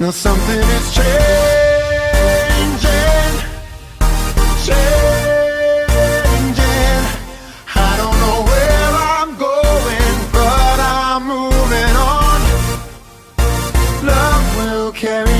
Now something is changing, changing. I don't know where I'm going, but I'm moving on. Love will carry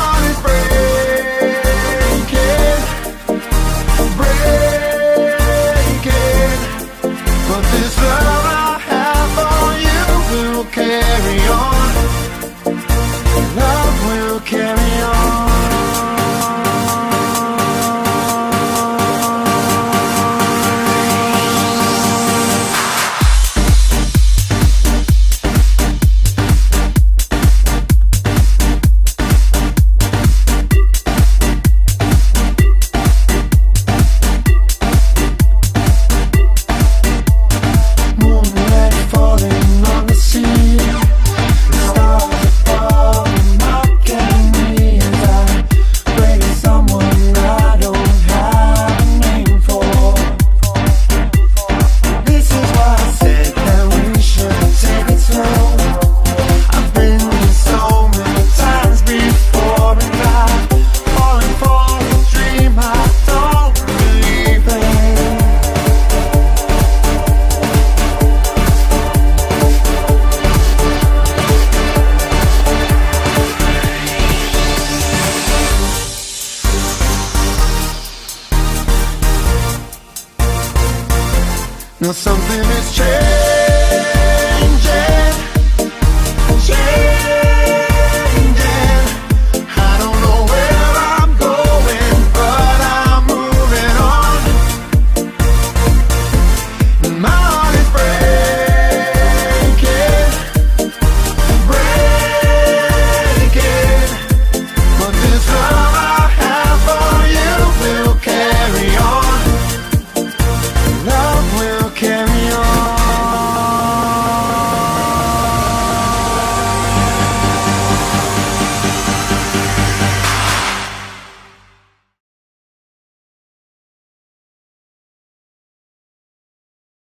Now something is changing, changing.